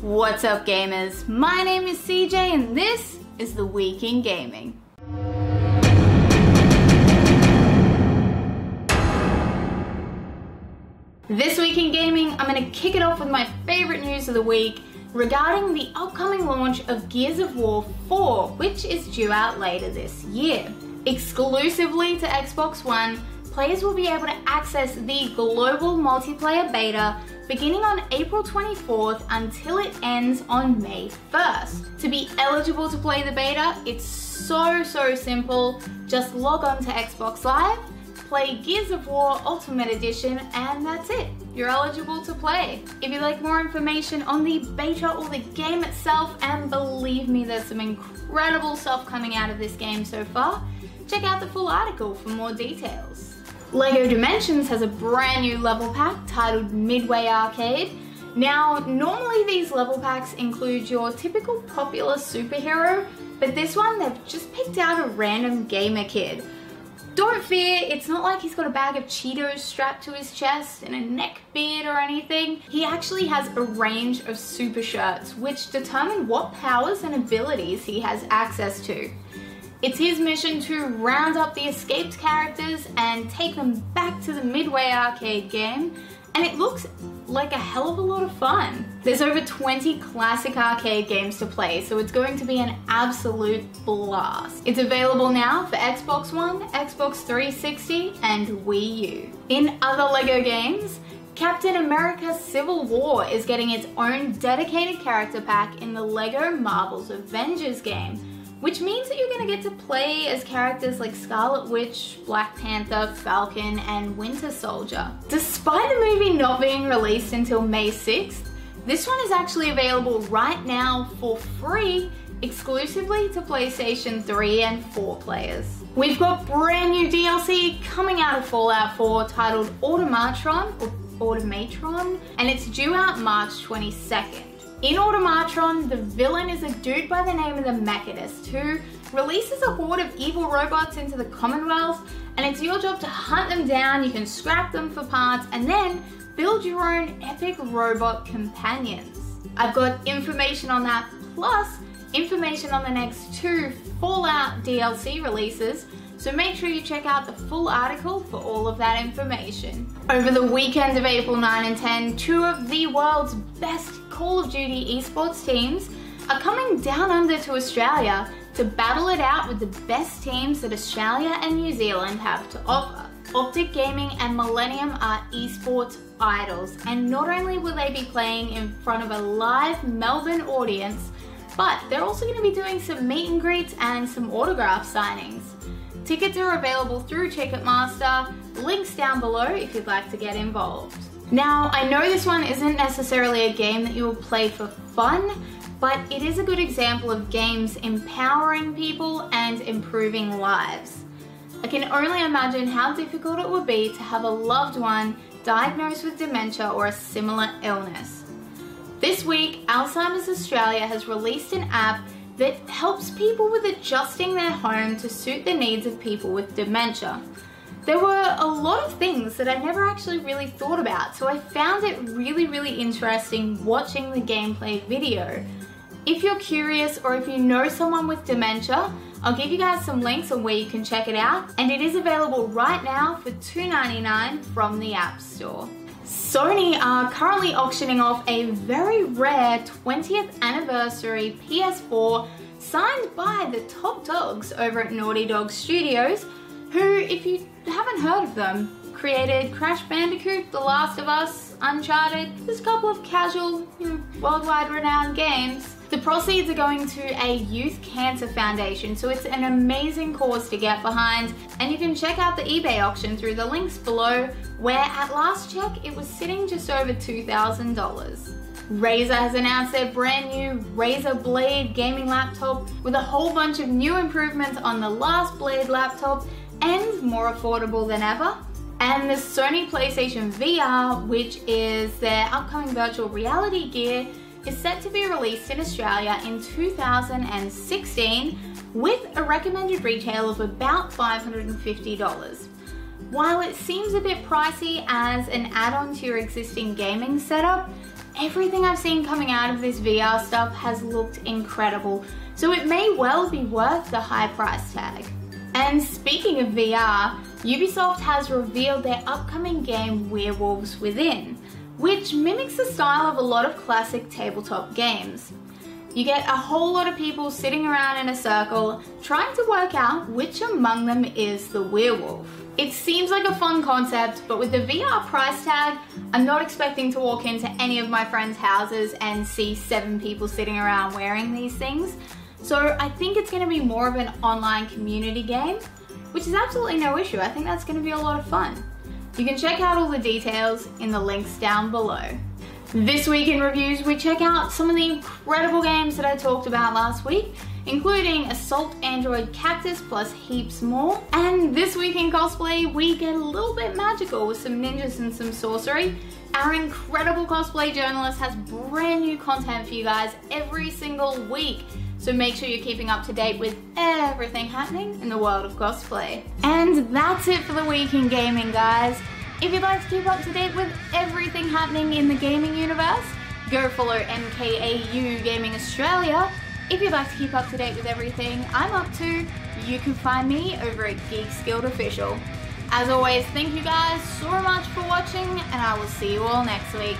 What's up gamers? My name is CJ and this is The Week in Gaming. This week in gaming, I'm going to kick it off with my favorite news of the week regarding the upcoming launch of Gears of War 4, which is due out later this year. Exclusively to Xbox One, players will be able to access the global multiplayer beta beginning on April 24th until it ends on May 1st. To be eligible to play the beta, it's so, so simple. Just log on to Xbox Live, play Gears of War Ultimate Edition, and that's it. You're eligible to play. If you'd like more information on the beta or the game itself, and believe me, there's some incredible stuff coming out of this game so far, check out the full article for more details. LEGO Dimensions has a brand new level pack titled Midway Arcade. Now, normally these level packs include your typical popular superhero, but this one they've just picked out a random gamer kid. Don't fear, it's not like he's got a bag of Cheetos strapped to his chest and a neck beard or anything. He actually has a range of super shirts which determine what powers and abilities he has access to. It's his mission to round up the escaped characters and take them back to the Midway arcade game, and it looks like a hell of a lot of fun. There's over 20 classic arcade games to play, so it's going to be an absolute blast. It's available now for Xbox One, Xbox 360, and Wii U. In other LEGO games, Captain America Civil War is getting its own dedicated character pack in the LEGO Marvel's Avengers game, which means that you're to get to play as characters like Scarlet Witch, Black Panther, Falcon, and Winter Soldier. Despite the movie not being released until May 6th, this one is actually available right now for free exclusively to PlayStation 3 and 4 players. We've got brand new DLC coming out of Fallout 4 titled Automatron, or Automatron, and it's due out March 22nd. In Automatron, the villain is a dude by the name of the Mechanist who releases a horde of evil robots into the Commonwealth and it's your job to hunt them down, you can scrap them for parts and then build your own epic robot companions. I've got information on that plus information on the next two Fallout DLC releases so make sure you check out the full article for all of that information. Over the weekend of April 9 and 10, two of the world's best Call of Duty esports teams are coming down under to Australia to battle it out with the best teams that Australia and New Zealand have to offer. Optic Gaming and Millennium are esports idols, and not only will they be playing in front of a live Melbourne audience, but they're also going to be doing some meet and greets and some autograph signings. Tickets are available through Ticketmaster, links down below if you'd like to get involved. Now, I know this one isn't necessarily a game that you will play for fun, but it is a good example of games empowering people and improving lives. I can only imagine how difficult it would be to have a loved one diagnosed with dementia or a similar illness. This week, Alzheimer's Australia has released an app that helps people with adjusting their home to suit the needs of people with dementia. There were a lot of things that I never actually really thought about, so I found it really, really interesting watching the gameplay video. If you're curious or if you know someone with dementia, I'll give you guys some links on where you can check it out, and it is available right now for $2.99 from the App Store. Sony are currently auctioning off a very rare 20th anniversary PS4 signed by the top dogs over at Naughty Dog Studios, who, if you haven't heard of them, created Crash Bandicoot, The Last of Us, Uncharted, there's a couple of casual, you know, worldwide renowned games. The proceeds are going to a youth cancer foundation, so it's an amazing cause to get behind. And you can check out the eBay auction through the links below, where at last check it was sitting just over $2,000. Razer has announced their brand new Razer Blade gaming laptop with a whole bunch of new improvements on the last Blade laptop and more affordable than ever. And the Sony PlayStation VR, which is their upcoming virtual reality gear, is set to be released in Australia in 2016 with a recommended retail of about $550. While it seems a bit pricey as an add-on to your existing gaming setup, everything I've seen coming out of this VR stuff has looked incredible, so it may well be worth the high price tag. And speaking of VR, Ubisoft has revealed their upcoming game Werewolves Within, which mimics the style of a lot of classic tabletop games. You get a whole lot of people sitting around in a circle trying to work out which among them is the werewolf. It seems like a fun concept, but with the VR price tag, I'm not expecting to walk into any of my friends' houses and see seven people sitting around wearing these things. So I think it's going to be more of an online community game, which is absolutely no issue. I think that's going to be a lot of fun. You can check out all the details in the links down below. This week in reviews, we check out some of the incredible games that I talked about last week, including Assault Android Cactus plus heaps more. And this week in cosplay, we get a little bit magical with some ninjas and some sorcery. Our incredible cosplay journalist has brand new content for you guys every single week. So make sure you're keeping up to date with everything happening in the world of cosplay. And that's it for the week in gaming, guys. If you'd like to keep up to date with everything happening in the gaming universe, go follow MKAU Gaming Australia. If you'd like to keep up to date with everything I'm up to, you can find me over at Geeks Guild Official. As always, thank you guys so much for watching, and I will see you all next week.